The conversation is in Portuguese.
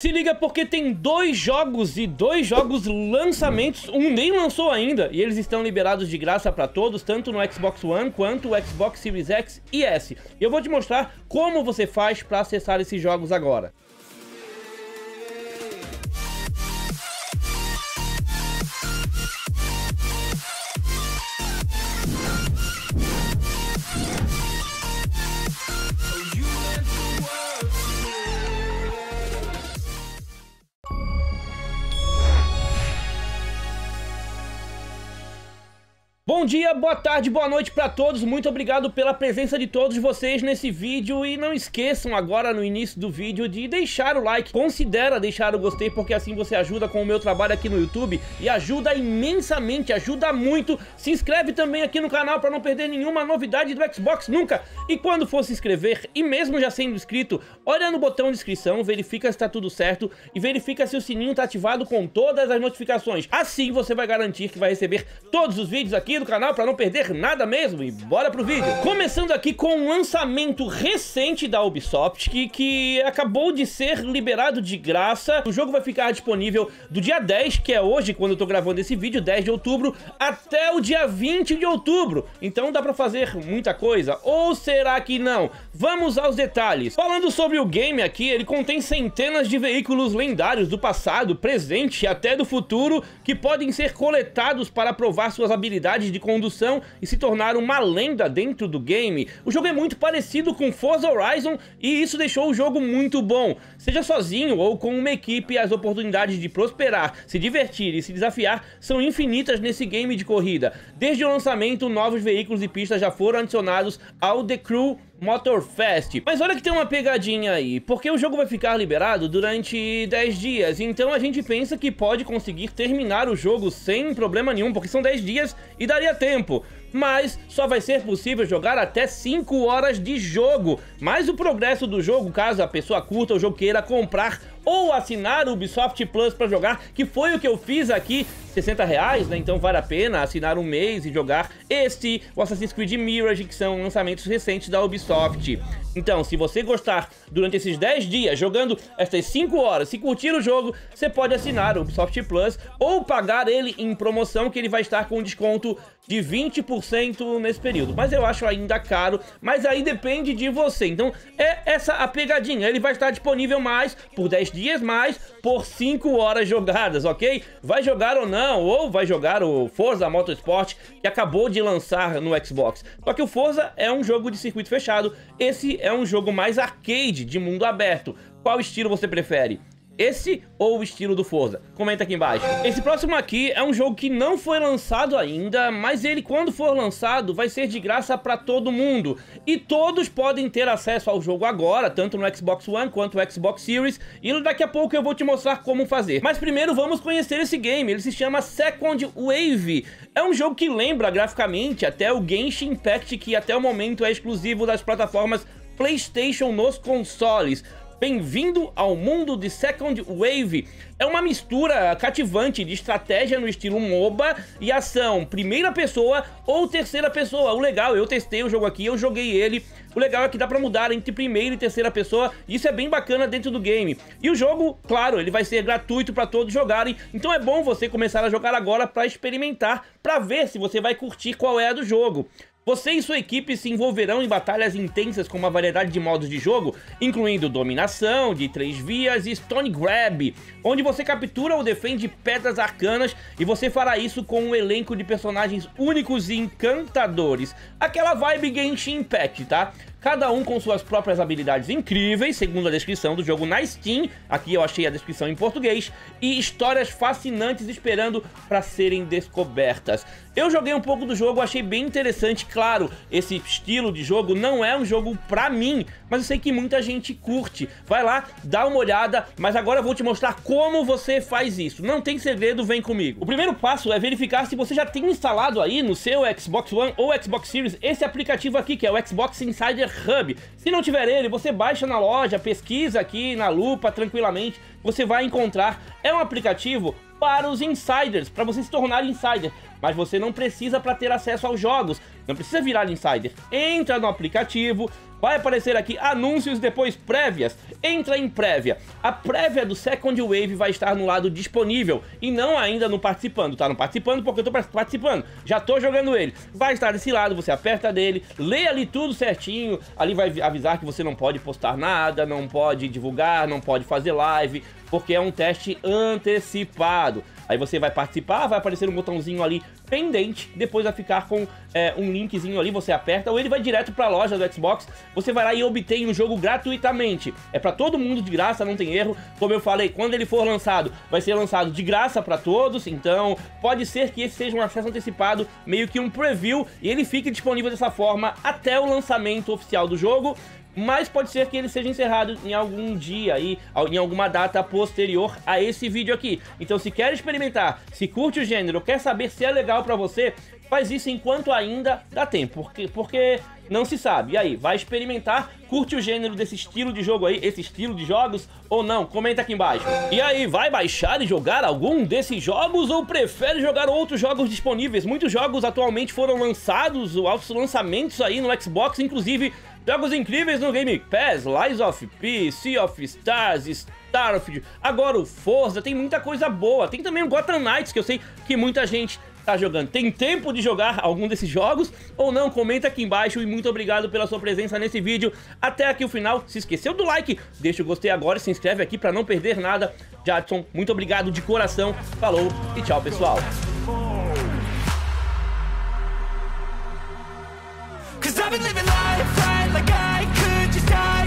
Se liga porque tem dois jogos e dois jogos lançamentos, um nem lançou ainda, e eles estão liberados de graça para todos, tanto no Xbox One quanto o Xbox Series X e S. Eu vou te mostrar como você faz para acessar esses jogos agora. Bom dia, boa tarde, boa noite para todos. Muito obrigado pela presença de todos vocês nesse vídeo e não esqueçam agora no início do vídeo de deixar o like. Considera deixar o gostei porque assim você ajuda com o meu trabalho aqui no YouTube e ajuda imensamente, ajuda muito. Se inscreve também aqui no canal para não perder nenhuma novidade do Xbox nunca. E quando for se inscrever e mesmo já sendo inscrito, olha no botão de inscrição, verifica se está tudo certo e verifica se o sininho está ativado com todas as notificações. Assim você vai garantir que vai receber todos os vídeos aqui do canal para não perder nada mesmo. E bora pro vídeo. Começando aqui com um lançamento recente da Ubisoft que, que acabou de ser liberado de graça. O jogo vai ficar disponível do dia 10, que é hoje, quando eu tô gravando esse vídeo, 10 de outubro, até o dia 20 de outubro. Então dá pra fazer muita coisa. Ou será que não? Vamos aos detalhes. Falando sobre o game aqui, ele contém centenas de veículos lendários do passado, presente e até do futuro que podem ser coletados para provar suas habilidades de condução e se tornar uma lenda dentro do game. O jogo é muito parecido com Forza Horizon e isso deixou o jogo muito bom. Seja sozinho ou com uma equipe, as oportunidades de prosperar, se divertir e se desafiar são infinitas nesse game de corrida. Desde o lançamento, novos veículos e pistas já foram adicionados ao The Crew Motorfest. Mas olha que tem uma pegadinha aí, porque o jogo vai ficar liberado durante 10 dias, então a gente pensa que pode conseguir terminar o jogo sem problema nenhum, porque são 10 dias e daria tempo mas só vai ser possível jogar até 5 horas de jogo. Mas o progresso do jogo, caso a pessoa curta o jogo queira comprar ou assinar o Ubisoft Plus para jogar, que foi o que eu fiz aqui, 60 reais, né? Então vale a pena assinar um mês e jogar este, o Assassin's Creed Mirage, que são lançamentos recentes da Ubisoft. Então, se você gostar durante esses 10 dias jogando estas 5 horas, se curtir o jogo, você pode assinar o Ubisoft Plus ou pagar ele em promoção, que ele vai estar com desconto de 20% nesse período. Mas eu acho ainda caro, mas aí depende de você. Então, é essa a pegadinha. Ele vai estar disponível mais por 10 dias mais por 5 horas jogadas, ok? Vai jogar ou não, ou vai jogar o Forza Motorsport que acabou de lançar no Xbox. Só que o Forza é um jogo de circuito fechado, esse é um jogo mais arcade, de mundo aberto. Qual estilo você prefere? Esse ou o estilo do Forza? Comenta aqui embaixo. Esse próximo aqui é um jogo que não foi lançado ainda, mas ele quando for lançado vai ser de graça para todo mundo. E todos podem ter acesso ao jogo agora, tanto no Xbox One quanto no Xbox Series. E daqui a pouco eu vou te mostrar como fazer. Mas primeiro vamos conhecer esse game, ele se chama Second Wave. É um jogo que lembra graficamente até o Genshin Impact, que até o momento é exclusivo das plataformas PlayStation nos consoles. Bem-vindo ao mundo de Second Wave. É uma mistura cativante de estratégia no estilo MOBA e ação primeira pessoa ou terceira pessoa. O legal, eu testei o jogo aqui, eu joguei ele. O legal é que dá pra mudar entre primeira e terceira pessoa. Isso é bem bacana dentro do game. E o jogo, claro, ele vai ser gratuito para todos jogarem. Então é bom você começar a jogar agora para experimentar, para ver se você vai curtir qual é a do jogo. Você e sua equipe se envolverão em batalhas intensas com uma variedade de modos de jogo, incluindo dominação, de três vias e Stone Grab, onde você captura ou defende pedras arcanas e você fará isso com um elenco de personagens únicos e encantadores. Aquela vibe Genshin Impact, tá? Cada um com suas próprias habilidades incríveis, segundo a descrição do jogo na Steam, aqui eu achei a descrição em português, e histórias fascinantes esperando para serem descobertas. Eu joguei um pouco do jogo, achei bem interessante, claro, esse estilo de jogo não é um jogo pra mim, mas eu sei que muita gente curte. Vai lá, dá uma olhada, mas agora eu vou te mostrar como você faz isso. Não tem segredo, vem comigo. O primeiro passo é verificar se você já tem instalado aí no seu Xbox One ou Xbox Series esse aplicativo aqui, que é o Xbox Insider Hub. Se não tiver ele, você baixa na loja, pesquisa aqui na lupa tranquilamente, você vai encontrar. É um aplicativo para os insiders, para você se tornar insider. Mas você não precisa para ter acesso aos jogos, não precisa virar insider. Entra no aplicativo, vai aparecer aqui anúncios, depois prévias. Entra em prévia. A prévia do Second Wave vai estar no lado disponível e não ainda no participando. Tá no participando porque eu tô participando. Já tô jogando ele. Vai estar desse lado, você aperta dele, lê ali tudo certinho. Ali vai avisar que você não pode postar nada, não pode divulgar, não pode fazer live, porque é um teste antecipado. Aí você vai participar, vai aparecer um botãozinho ali pendente, depois vai ficar com é, um linkzinho ali, você aperta, ou ele vai direto para a loja do Xbox, você vai lá e obtém o jogo gratuitamente. É para todo mundo de graça, não tem erro. Como eu falei, quando ele for lançado, vai ser lançado de graça para todos, então pode ser que esse seja um acesso antecipado, meio que um preview, e ele fique disponível dessa forma até o lançamento oficial do jogo mas pode ser que ele seja encerrado em algum dia aí, em alguma data posterior a esse vídeo aqui. Então se quer experimentar, se curte o gênero, quer saber se é legal pra você, faz isso enquanto ainda dá tempo, porque, porque não se sabe. E aí, vai experimentar? Curte o gênero desse estilo de jogo aí, esse estilo de jogos ou não? Comenta aqui embaixo. E aí, vai baixar e jogar algum desses jogos ou prefere jogar outros jogos disponíveis? Muitos jogos atualmente foram lançados, altos lançamentos aí no Xbox, inclusive Jogos incríveis no Game Pass, Lies of P, Sea of Stars, Starfield, agora o Forza, tem muita coisa boa. Tem também o Gotham Knights, que eu sei que muita gente tá jogando. Tem tempo de jogar algum desses jogos ou não? Comenta aqui embaixo e muito obrigado pela sua presença nesse vídeo. Até aqui o final. Se esqueceu do like, deixa o gostei agora e se inscreve aqui para não perder nada. Jadson, muito obrigado de coração. Falou e tchau, pessoal. Like I could just die